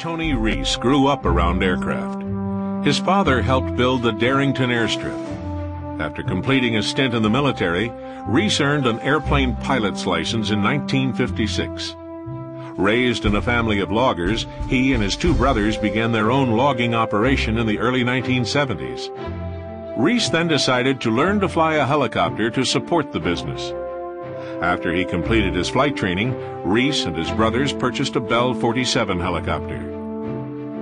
Tony Reece grew up around aircraft. His father helped build the Darrington Airstrip. After completing a stint in the military, Reece earned an airplane pilot's license in 1956. Raised in a family of loggers, he and his two brothers began their own logging operation in the early 1970s. Reece then decided to learn to fly a helicopter to support the business. After he completed his flight training, Reece and his brothers purchased a Bell 47 helicopter.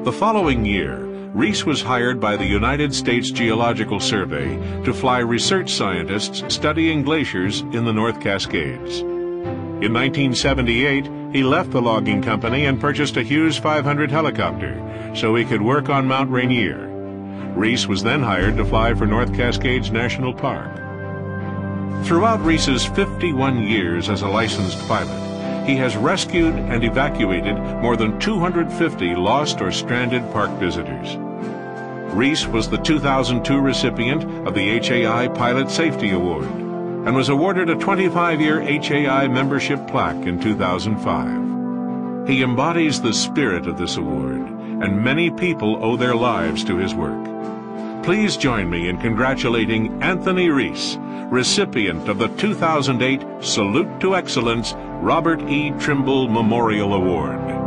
The following year, Reece was hired by the United States Geological Survey to fly research scientists studying glaciers in the North Cascades. In 1978, he left the logging company and purchased a Hughes 500 helicopter so he could work on Mount Rainier. Reece was then hired to fly for North Cascades National Park. Throughout Reece's 51 years as a licensed pilot, he has rescued and evacuated more than 250 lost or stranded park visitors. Reece was the 2002 recipient of the HAI Pilot Safety Award and was awarded a 25-year HAI membership plaque in 2005. He embodies the spirit of this award, and many people owe their lives to his work. Please join me in congratulating Anthony Reece, recipient of the 2008 Salute to Excellence Robert E. Trimble Memorial Award.